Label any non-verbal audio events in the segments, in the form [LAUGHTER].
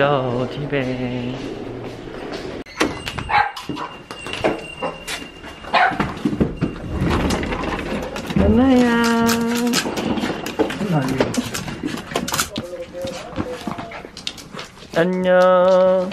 또 집에. 연아야. 안녕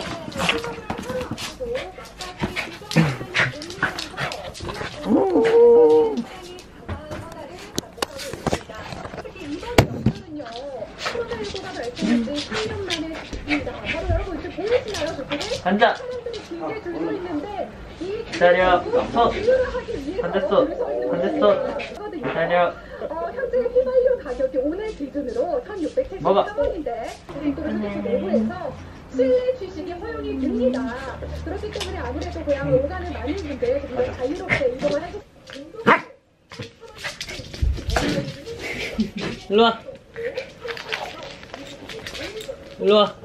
기다려. 기다려 어, 현재 휘발유 가격이 오늘 기준으로 1,670원인데 인도네시아 내부에서 실내 주식이 허용이 됩니다. 그렇기 때문에 아무래도 그냥 오가는 많은 분들 정말 자유롭게 이동을 하실 일로 와. 일로 와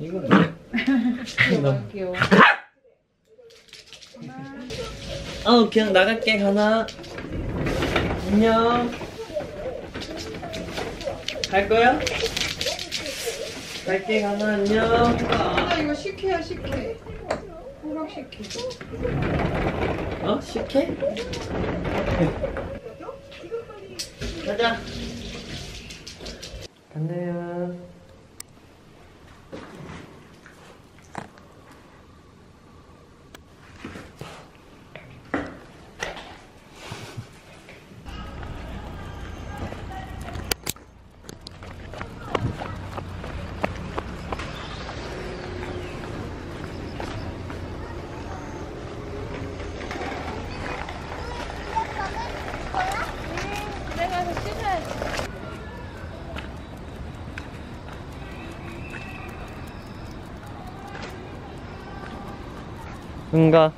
이거 뭐야 너무 귀여워. 어 그냥 나갈게 가나 안녕 갈 거야? 갈게 가나 안녕 아 이거 식혜야 식혜. 호박 식혜. 어? 식혜? 가자 간대요 응가.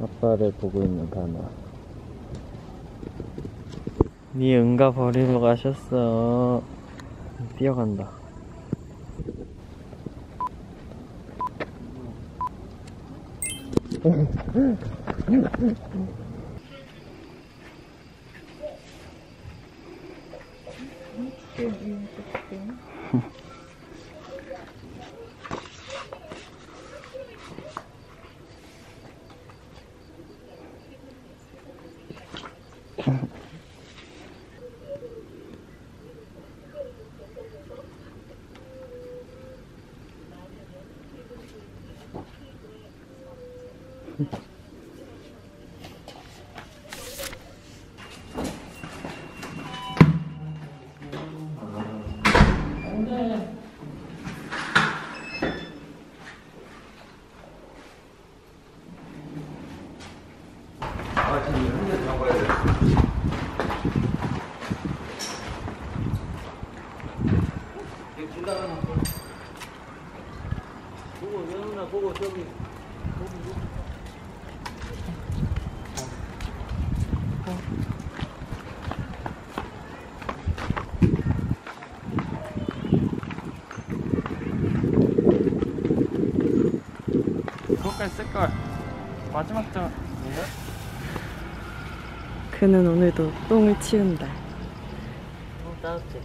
아빠를 보고 있는 가나 네 응가 버리러 가셨어. 뛰어간다 보고 연우나 보고 저기 그것까지 쓸걸 마지막 장? 그는 오늘도 똥을 치운다. 어, 따뜻해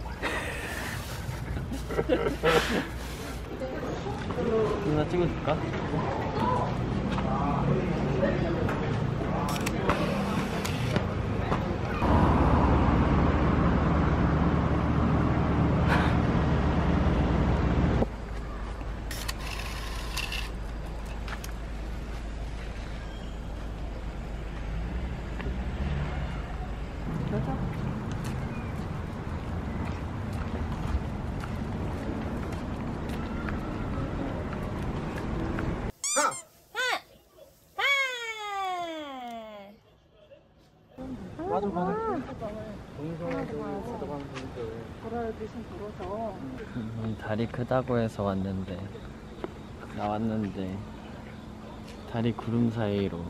누나 찍어줄까? 맞아 맞아 보라를 대신 불어서 음, 다리 크다고 해서 왔는데 나왔는데 다리 구름 사이로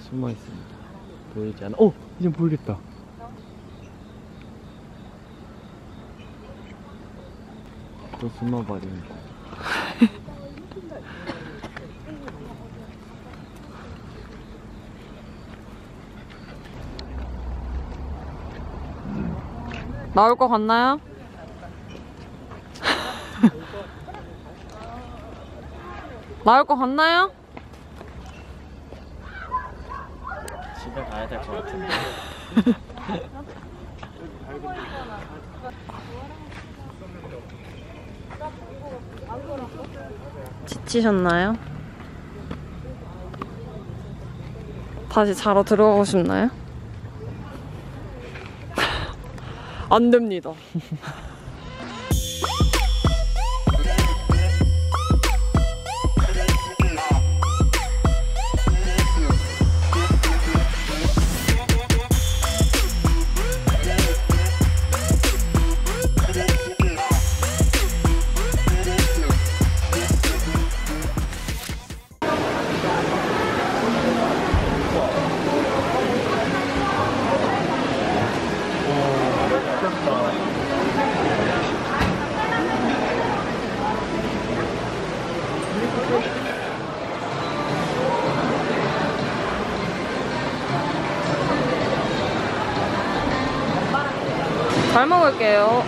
숨어 있습니다. 보이지 않아? 어, 이제 보이겠다. 또 숨어버린 거. [LAUGHS] 나올 것 같나요? [LAUGHS] 나올 것 같나요? 집에 가야 될 것 같은데. [LAUGHS] 지치셨나요? 다시 자러 들어가고 싶나요? 안 됩니다. [LAUGHS] 잘 먹을게요.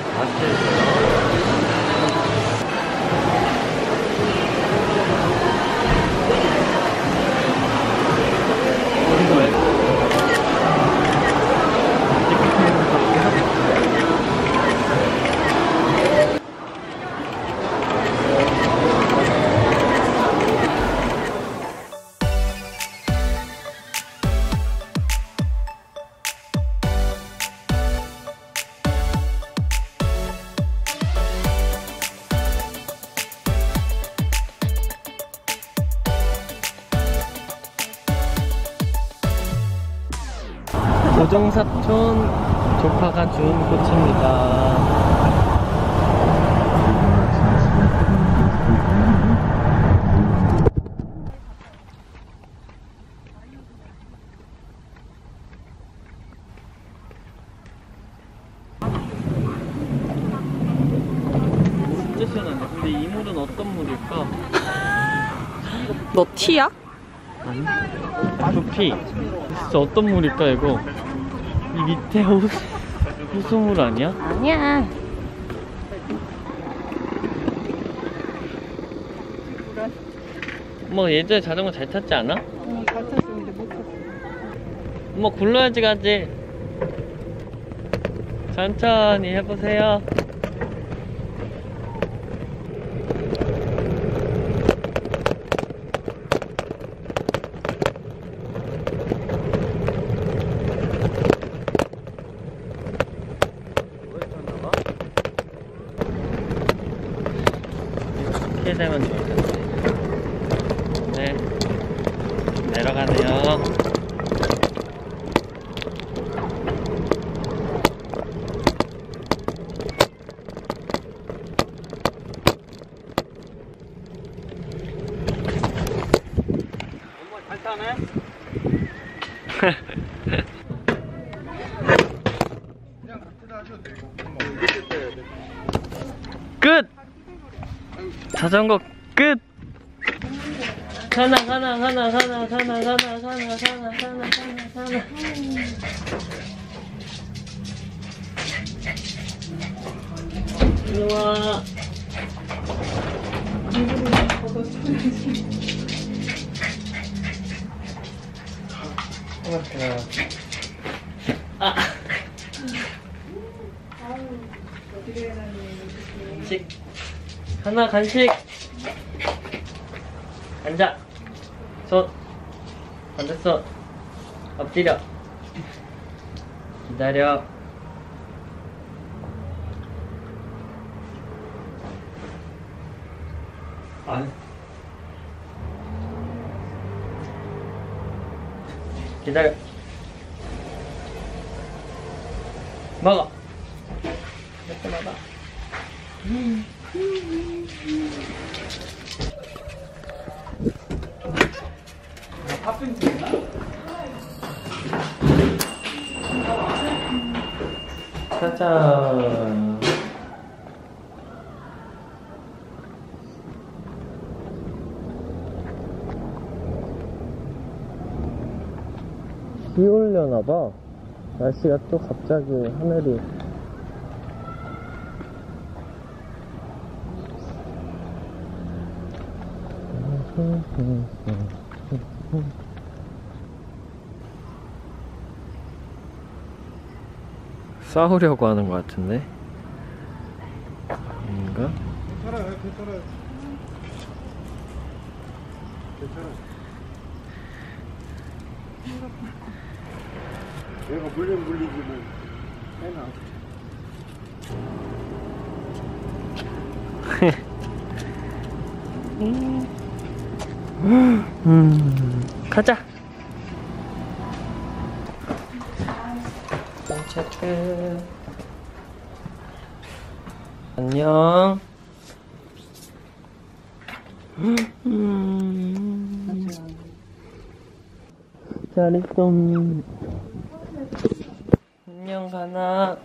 고종사촌 조카가 주운 꽃입니다. 진짜 시원한데 근데 이 물은 어떤 물일까? 너 티야? 아니 FP 진짜 어떤 물일까 이거 이 밑에 호수, 호수물 아니야? 아니야. 엄마 예전에 자전거 잘 탔지 않아? 응, 잘 탔었는데 못 탔어. 엄마 굴러야지 가지 천천히 해보세요 칠 되면 좋겠는데 네. 내려가네요. 잘 [LAUGHS] 타네 끝! 자전거 끝! 하나 하나 하나 하나 하나 하나 하나 하나 하나 하나 하나 우와 아 간식 하나 간식. 앉아. 손. 앉았어. 엎드려. 기다려. 안 기다려. 먹어. 이렇게 먹어 짜잔. 비 올려나봐. 날씨가 또 갑자기 하늘이. 싸우려고 하는 것 같은데? 아닌가? 괜찮아요, 괜찮아요. 괜찮아요. 얘가 물리면 물리지만 해나. 음, 가자. 체크. 안녕. 음. 잘 있어. 안녕 가나.